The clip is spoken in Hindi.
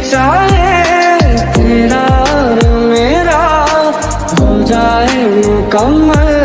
चाहे तेरा मेरा हो जाए मुकम्मल।